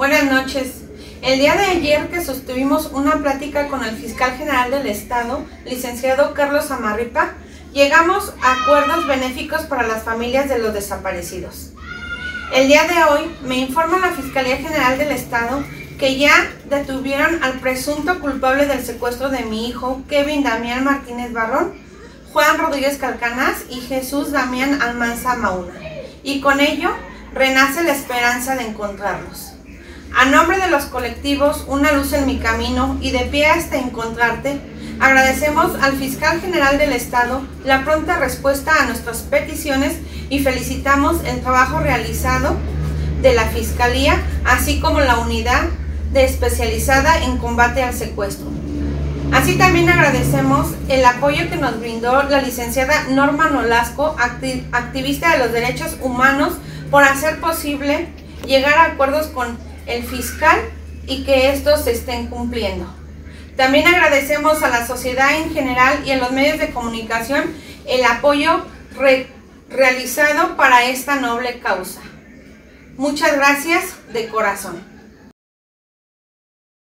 Buenas noches. El día de ayer que sostuvimos una plática con el fiscal general del Estado, licenciado Carlos Amarripa, llegamos a acuerdos benéficos para las familias de los desaparecidos. El día de hoy me informa la Fiscalía General del Estado que ya detuvieron al presunto culpable del secuestro de mi hijo, Kevin Damián Martínez Barrón, Juan Rodríguez Calcanás y Jesús Damián Almanza Mauna. Y con ello renace la esperanza de encontrarlos. A nombre de los colectivos Una Luz en mi Camino y de pie hasta encontrarte, agradecemos al fiscal general del Estado la pronta respuesta a nuestras peticiones y felicitamos el trabajo realizado de la Fiscalía, así como la unidad de especializada en combate al secuestro. Así también agradecemos el apoyo que nos brindó la licenciada Norma Nolasco, activista de los derechos humanos, por hacer posible llegar a acuerdos con el fiscal y que estos se estén cumpliendo. También agradecemos a la sociedad en general y a los medios de comunicación el apoyo realizado para esta noble causa. Muchas gracias de corazón.